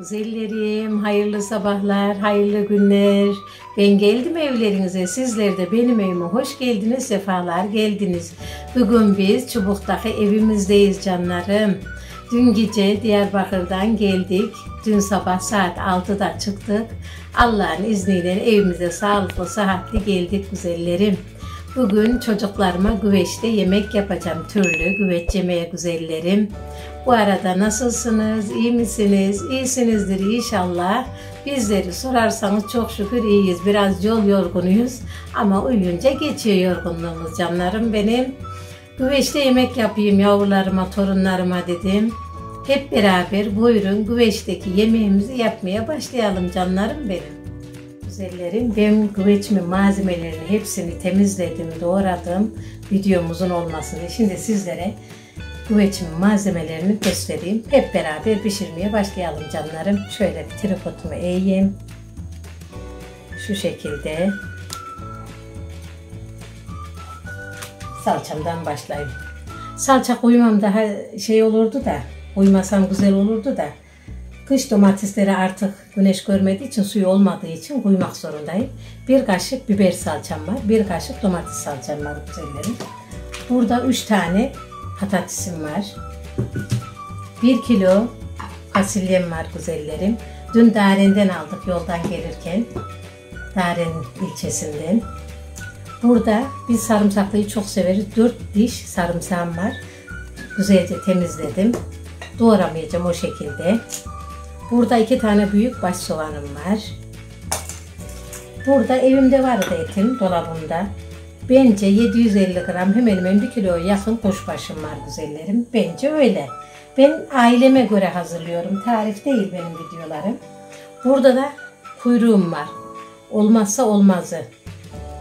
Güzellerim, hayırlı sabahlar, hayırlı günler. Ben geldim evlerinize, sizler de benim evime hoş geldiniz, sefalar geldiniz. Bugün biz Çubuk'taki evimizdeyiz canlarım. Dün gece Diyarbakır'dan geldik. Dün sabah saat 6'da çıktık. Allah'ın izniyle evimize sağlıklı, sıhhatli geldik güzellerim. Bugün çocuklarıma güveçte yemek yapacağım. Türlü güveç yemeği güzellerim. Bu arada nasılsınız? İyi misiniz? İyisinizdir inşallah. Bizleri sorarsanız çok şükür iyiyiz. Biraz yol yorgunuyuz ama uyuyunca geçiyor yorgunluğumuz canlarım benim. Güveçte yemek yapayım yavrularıma, torunlarıma dedim. Hep beraber buyurun güveçteki yemeğimizi yapmaya başlayalım canlarım benim. Güzellerim ben güveçimin malzemelerini hepsini temizledim, doğradım. Videomuzun olmasını. Şimdi sizlere güvecimin malzemelerini göstereyim. Hep beraber pişirmeye başlayalım canlarım. Şöyle bir tripodumu eğeyim. Şu şekilde. Salçamdan başlayayım. Salça koymam daha şey olurdu da, koymasam güzel olurdu da. Kış domatesleri artık güneş görmediği için suyu olmadığı için koymak zorundayım. Bir kaşık biber salçam var, bir kaşık domates salçam var güzellerim. Burada 3 tane patatesim var. 1 kilo fasulyem var güzellerim. Dün Daren'den aldık yoldan gelirken. Daren ilçesinden. Burada biz sarımsaklıyı çok severiz. 4 diş sarımsağım var. Güzelce temizledim. Doğramayacağım o şekilde. Burada iki tane büyük baş soğanım var. Burada evimde vardı etim dolabımda. Bence 750 gram hemen hemen 1 kiloya yakın kuşbaşım var güzellerim. Bence öyle. Ben aileme göre hazırlıyorum. Tarif değil benim videolarım. Burada da kuyruğum var. Olmazsa olmazı.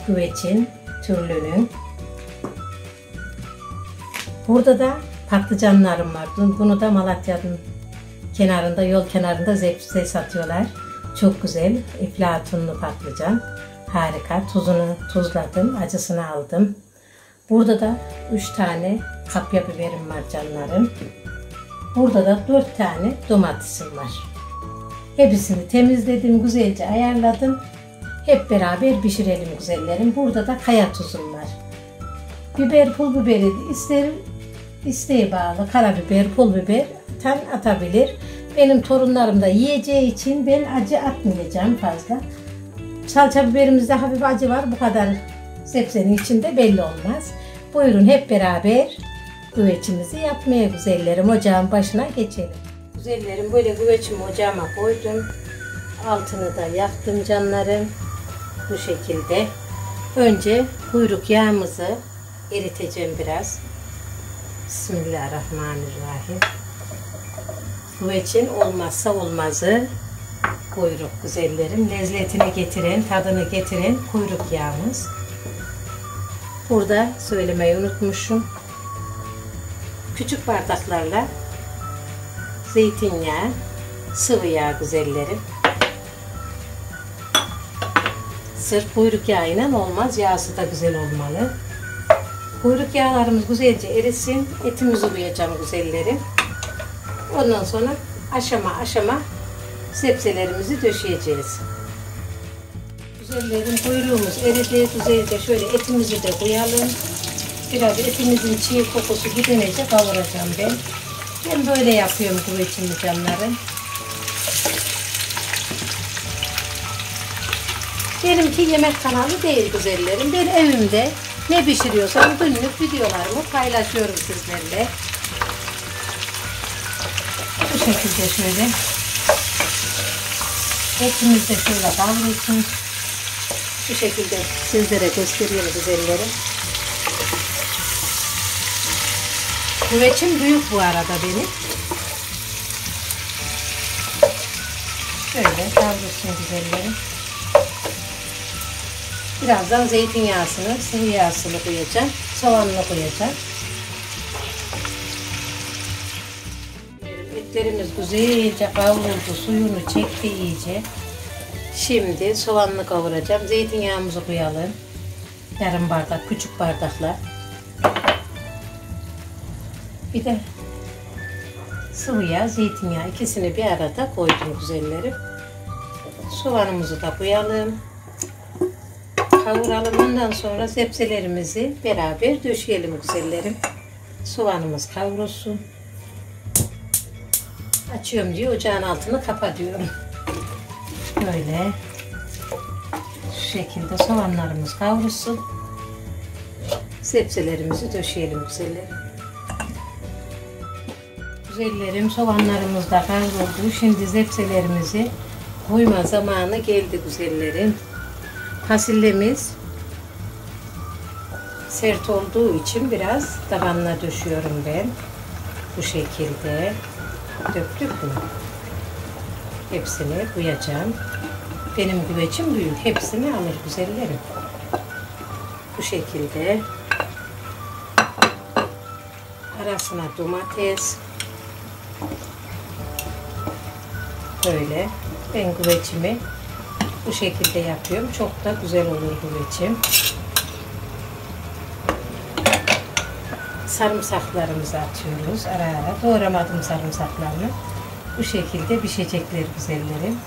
Güveçin, türlünün. Burada da patlıcanlarım var. Bunu da Malatya'nın kenarında, yol kenarında zepse satıyorlar. Çok güzel. Eflatunlu patlıcan. Harika. Tuzunu tuzladım. Acısını aldım. Burada da 3 tane kapya biberim var canlarım. Burada da 4 tane domatesim var. Hepsini temizledim. Güzelce ayarladım. Hep beraber pişirelim güzellerim. Burada da kaya tuzum var. Biber, pul biberi ister isteğe bağlı. Karabiber, pul biber tan atabilir. Benim torunlarım da yiyeceği için ben acı atmayacağım fazla. Salça biberimizde hafif acı var. Bu kadar sebzenin içinde belli olmaz. Buyurun hep beraber güveçimizi yapmaya güzellerim. Ocağın başına geçelim. Güzellerim böyle güveçimi ocağıma koydum. Altını da yaktım canlarım. Bu şekilde. Önce kuyruk yağımızı eriteceğim biraz. Bismillahirrahmanirrahim. Güveçin olmazsa olmazı kuyruk güzellerim. Lezzetini getiren, tadını getiren kuyruk yağımız. Burada söylemeyi unutmuşum. Küçük bardaklarla zeytinyağı, sıvı yağ güzellerim. Sırf kuyruk yağıyla olmaz. Yağsı da güzel olmalı. Kuyruk yağlarımız güzelce erisin. Etimizi koyacağım güzellerim. Ondan sonra aşama aşama sebzelerimizi döşeyeceğiz. Güzellerim kuyruğumuz eridi. Güzelce şöyle etimizi de koyalım. Biraz etimizin çiğ kokusu gidince kavuracağım ben. Ben böyle yapıyorum güveçimi canlarım. Benimki yemek kanalı değil güzellerim. Ben evimde ne pişiriyorsam günlük videolarımı paylaşıyorum sizlerle. Bu şekilde şöyle. Etimiz de şöyle kavrulsun. Bu şekilde sizlere gösteriyorum güzellerim. Güveçim büyük bu arada benim. Şöyle kavrulsun güzellerim. Birazdan zeytinyağısını, sıvı yağsını koyacağım. Soğanını koyacağım. Etlerimiz güzelce kavruldu. Suyunu çekti iyice. Şimdi soğanını kavuracağım. Zeytinyağımızı koyalım. Yarım bardak, küçük bardakla. Bir de sıvı yağ, zeytinyağı ikisini bir arada koydum güzellerim. Soğanımızı da koyalım. Kavuralım. Ondan sonra sebzelerimizi beraber döşeyelim güzellerim. Soğanımız kavrulsun. Açıyorum diyor. Ocağın altını kapa diyorum. Böyle. Şu şekilde soğanlarımız kavrulsun. Sebzelerimizi döşeyelim güzellerim. Güzellerim soğanlarımız da kavruldu. Şimdi sebzelerimizi koyma zamanı geldi güzellerim. Fasulyemiz sert olduğu için biraz tabanına döşüyorum ben. Bu şekilde döktük mü? Hepsini koyacağım. Benim güvecim büyük. Hepsini alır güzellerim. Bu şekilde arasına domates böyle ben güvecimi bu şekilde yapıyorum. Çok da güzel olur güvecim. Sarımsaklarımızı atıyoruz ara ara. Doğramadım sarımsaklarını. Bu şekilde pişecekler güzellerim.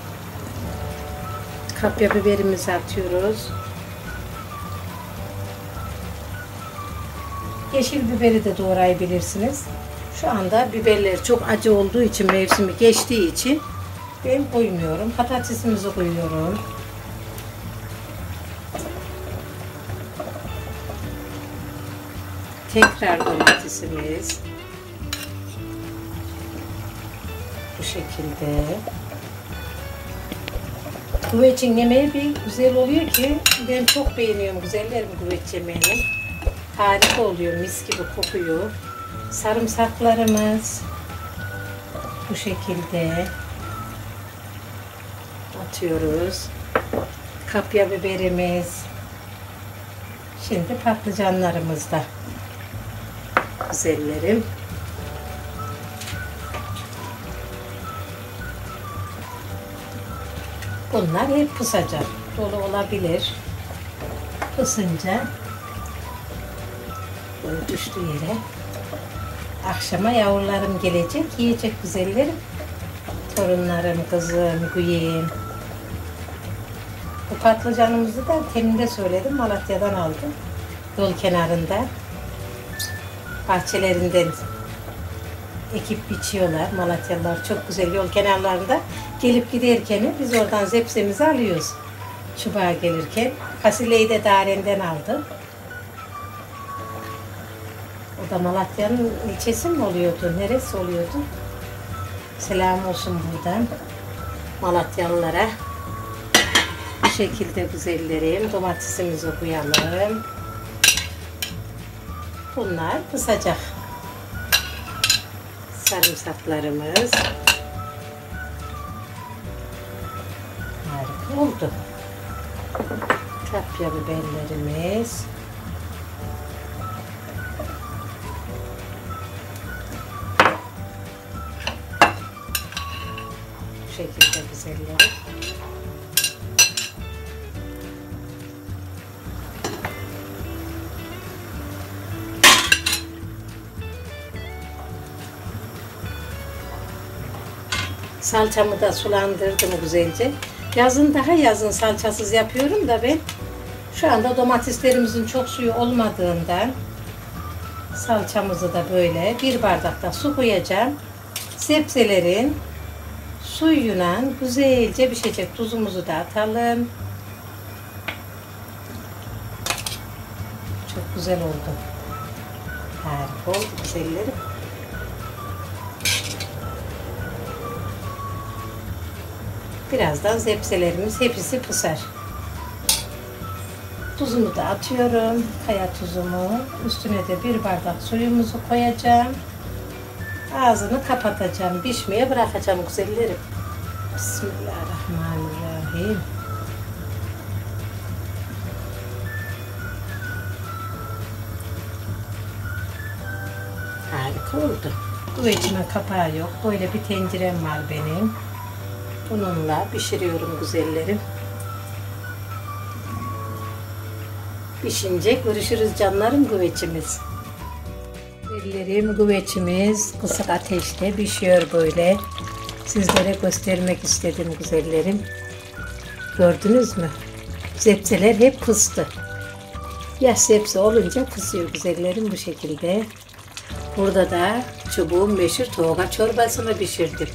Kapya biberimizi atıyoruz. Yeşil biberi de doğrayabilirsiniz. Şu anda biberler çok acı olduğu için mevsimi geçtiği için ben koymuyorum. Patatesimizi koyuyorum. Tekrar domatesimiz. Bu şekilde. Güveçin yemeği bir güzel oluyor ki ben çok beğeniyorum güzellerim güveç yemeğini. Harika oluyor, mis gibi kokuyor. Sarımsaklarımız bu şekilde atıyoruz. Kapya biberimiz. Şimdi patlıcanlarımız da güzellerim. Bunlar hep pısacak. Dolu olabilir. Pısınca düştü yere. Akşama yavrularım gelecek. Yiyecek güzellerim. Torunlarım, kızım, güyeyim. Bu patlıcanımızı da teminde söyledim. Malatya'dan aldım. Yol kenarında. Bahçelerinden ekip biçiyorlar. Malatyalılar çok güzel yol kenarlarında. Gelip giderken biz oradan zepsemizi alıyoruz. Çubuğa gelirken. Fasulyeyi de Daren'den aldım. O da Malatya'nın ilçesi mi oluyordu? Neresi oluyordu? Selam olsun buradan. Malatyalılara. Şekilde güzellerim. Domatesimizi koyalım. Bunlar kısacak. Sarımsaklarımız. Harika oldu. Kapya biberlerimiz. Bu şekilde güzelleri. Salçamı da sulandırdım güzelce. Yazın daha yazın salçasız yapıyorum da ben. Şu anda domateslerimizin çok suyu olmadığından salçamızı da böyle bir bardakta su koyacağım. Sebzelerin suyuyla güzelce pişecek. Tuzumuzu da atalım. Çok güzel oldu. Harika oldu güzellerim. Birazdan zepselerimiz hepsi pısar. Tuzumu da atıyorum. Kaya tuzumu. Üstüne de bir bardak suyumuzu koyacağım. Ağzını kapatacağım. Pişmeye bırakacağım güzellerim. Bismillahirrahmanirrahim. Harika oldu. Bu içime kapağı yok. Böyle bir tencerem var benim. Bununla pişiriyorum güzellerim. Pişince görüşürüz canlarım güveçimiz. Güzellerim, güveçimiz kısık ateşte pişiyor böyle. Sizlere göstermek istedim güzellerim. Gördünüz mü? Zepseler hep pıstı. Ya sebze olunca pısıyor güzellerim bu şekilde. Burada da çubuğun meşhur toğga çorbasını pişirdim.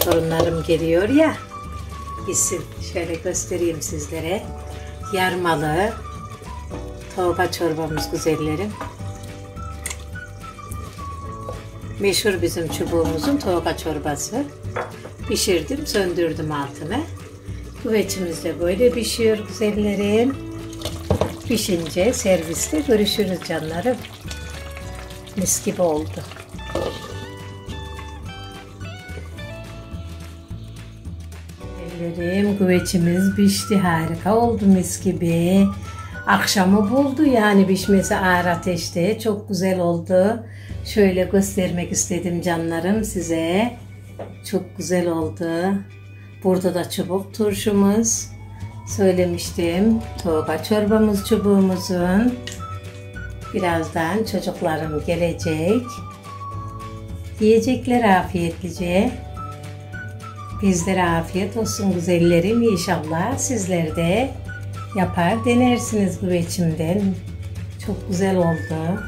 Torunlarım geliyor ya. Gitsin. Şöyle göstereyim sizlere. Yarmalı toğga çorbamız güzellerim. Meşhur bizim çubuğumuzun toğga çorbası. Pişirdim, söndürdüm altını. Güveçimiz de böyle pişiyor güzellerim. Pişince serviste görüşürüz canlarım. Mis gibi oldu. Ellerim, güveçimiz pişti. Harika oldu mis gibi. Akşamı buldu yani pişmesi ağır ateşte. Çok güzel oldu. Şöyle göstermek istedim canlarım size. Çok güzel oldu. Burada da çubuk turşumuz. Söylemiştim. Toga çorbamız çubuğumuzun. Birazdan çocuklarım gelecek. Yiyecekler afiyetlice. Bizlere afiyet olsun güzellerim inşallah. Sizler de yapar denersiniz bu biçimden. Çok güzel oldu.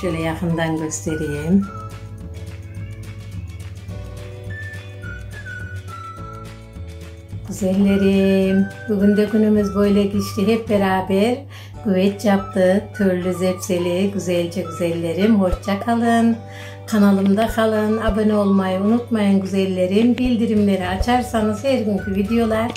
Şöyle yakından göstereyim. Güzellerim, bugün de günümüz böyle geçti. Hep beraber güveç yaptık. Türlü zepseli, güzelce güzellerim. Hoşça kalın. Kanalımda kalın. Abone olmayı unutmayın güzellerim. Bildirimleri açarsanız her günkü videolar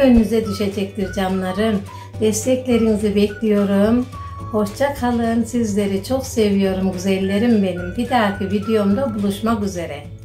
önünüze düşecektir canlarım. Desteklerinizi bekliyorum. Hoşça kalın. Sizleri çok seviyorum güzellerim benim. Bir dahaki videomda buluşmak üzere.